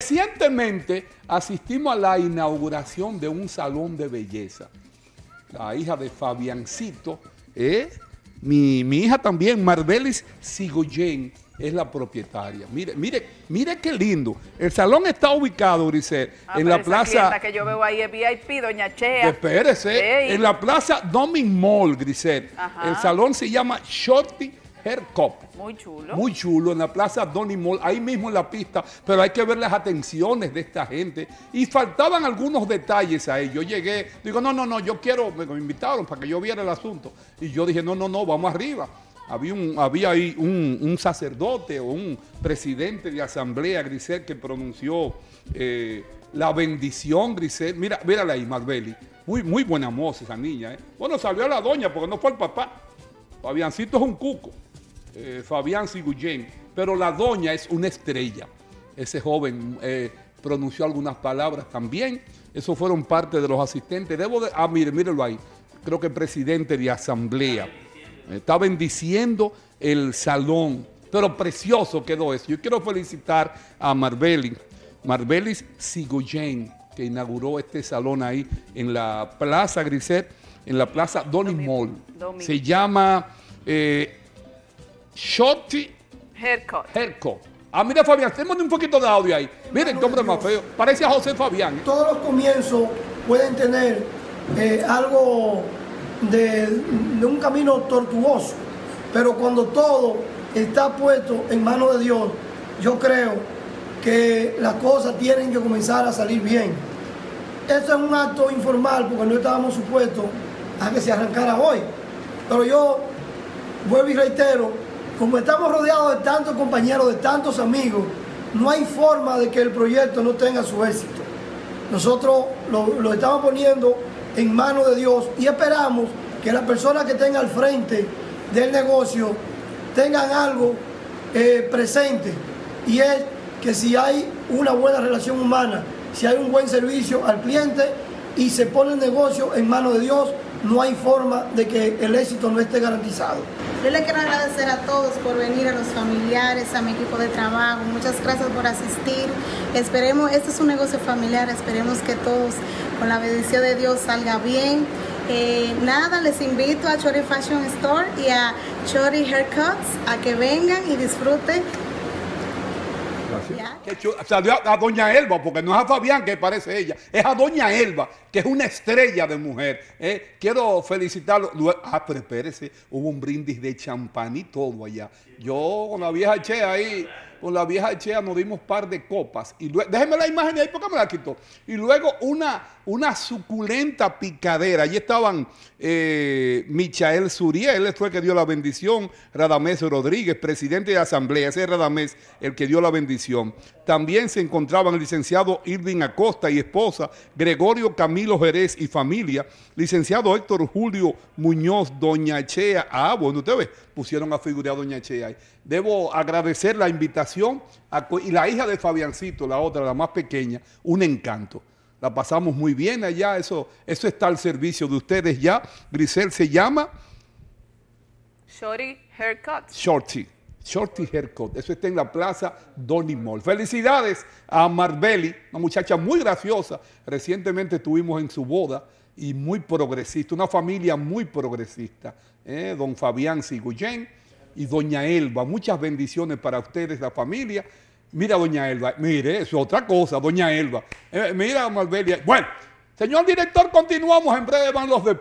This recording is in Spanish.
Recientemente asistimos a la inauguración de un salón de belleza. La hija de Fabiancito, ¿eh? mi, mi hija también, Marbelis Sigoyen, es la propietaria. Mire, mire, mire qué lindo. El salón está ubicado, Grisel, Ah, en la plaza... clienta que yo veo ahí es VIP, Doña Chea. Espérese, en la plaza Domin Mall, Grisel. Ajá. El salón se llama Shorty Haircut. Muy chulo. Muy chulo, en la plaza Donny Mall, ahí mismo en la pista, pero hay que ver las atenciones de esta gente. Y faltaban algunos detalles ahí. Yo llegué, digo, no, no, no, yo quiero, me me invitaron para que yo viera el asunto. Y yo dije, no, no, no, vamos arriba. Había, un, había ahí un, un sacerdote o un presidente de asamblea, Grisel, que pronunció eh, la bendición, Grisel. Mira, mírala ahí, Marbeli. Muy, muy buena moza esa niña. ¿eh? Bueno, salió la doña porque no fue el papá. Fabiancito es un cuco eh, Fabián Siguyen, pero la doña es una estrella. Ese joven eh, pronunció algunas palabras también. Esos fueron parte de los asistentes. Debo de. Ah, mire, mírenlo ahí. Creo que el presidente de asamblea está bendiciendo el salón. Pero precioso quedó eso. Yo quiero felicitar a Marbeli, Marbelis Sigoyen, que inauguró este salón ahí en la Plaza Griset, en la Plaza Donny. Mall. Se llama eh, Shorty Haircut. Haircut. Ah, mira Fabián, tenemos un poquito de audio ahí. Miren qué hombre más feo. Parece a José Fabián. todos los comienzos pueden tener eh, algo de, de un camino tortuoso, pero cuando todo está puesto en manos de Dios, yo creo que las cosas tienen que comenzar a salir bien. Esto es un acto informal porque no estábamos supuestos a que se arrancara hoy, pero yo vuelvo y reitero, como estamos rodeados de tantos compañeros, de tantos amigos, no hay forma de que el proyecto no tenga su éxito. Nosotros lo, estamos poniendo en manos de Dios y esperamos que las personas que estén al frente del negocio tengan algo eh, presente y es que si hay una buena relación humana, si hay un buen servicio al cliente y se pone el negocio en manos de Dios, no hay forma de que el éxito no esté garantizado. Yo le quiero agradecer a todos por venir, a los familiares, a mi equipo de trabajo. Muchas gracias por asistir. Esperemos, este es un negocio familiar, esperemos que todos con la bendición de Dios salga bien. Eh, nada, les invito a Chori Fashion Store y a Chori Haircuts a que vengan y disfruten. Chulo. Salió a, a Doña Elba, porque no es a Fabián que parece ella, es a Doña Elba, que es una estrella de mujer. ¿eh? Quiero felicitarlo. Ah, pero espérese, hubo un brindis de champán y todo allá. Yo con la vieja Chea ahí, con la vieja Chea nos dimos par de copas. Y luego, déjeme la imagen ahí, ¿por qué me la quitó? Y luego una, una suculenta picadera. Allí estaban eh, Michael Suriel, él fue el que dio la bendición, Radamés Rodríguez, presidente de asamblea, ese es Radamés el que dio la bendición. También se encontraban el licenciado Irving Acosta y esposa, Gregorio Camilo Jerez y familia, licenciado Héctor Julio Muñoz, Doña Chea. Ah, bueno, usted ve, pusieron a figurar a Doña Chea ahí. Debo agradecer la invitación a y la hija de Fabiancito, la otra, la más pequeña, un encanto. La pasamos muy bien allá, eso, eso está al servicio de ustedes ya. Grisel se llama Shorty Haircut. Shorty. Shorty Haircut. Eso está en la plaza Donny Mall. Felicidades a Marbeli, una muchacha muy graciosa. Recientemente estuvimos en su boda y muy progresista, una familia muy progresista. ¿eh? Don Fabián Sigoyen y Doña Elba. Muchas bendiciones para ustedes, la familia. Mira, Doña Elba, mire, es otra cosa, Doña Elba. Eh, mira, Marbeli. Bueno, señor director, continuamos. En breve van los deportes.